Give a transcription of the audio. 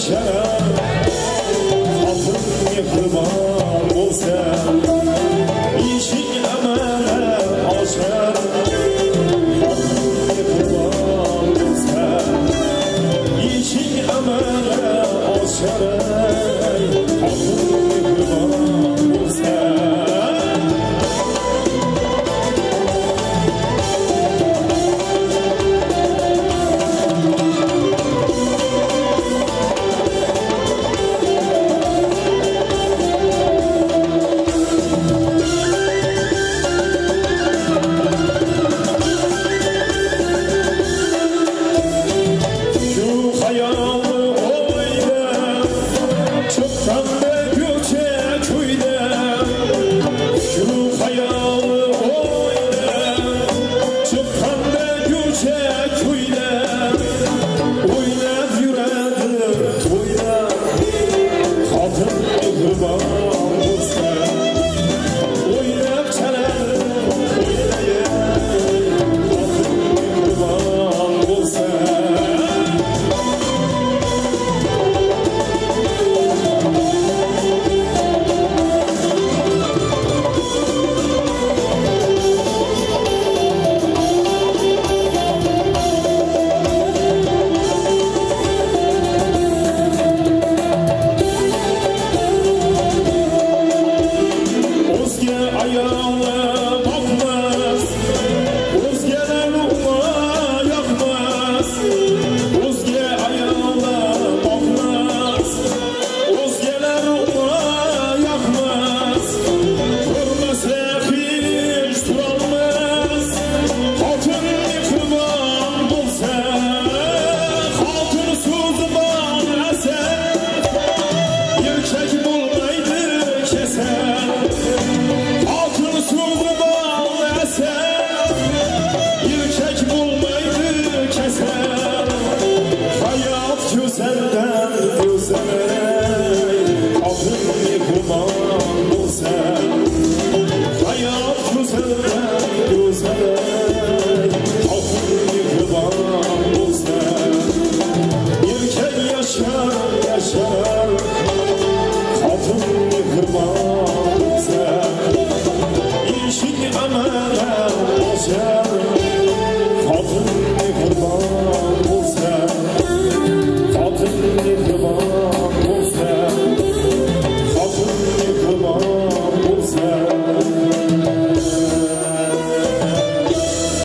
Shut up.